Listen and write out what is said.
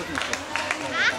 我们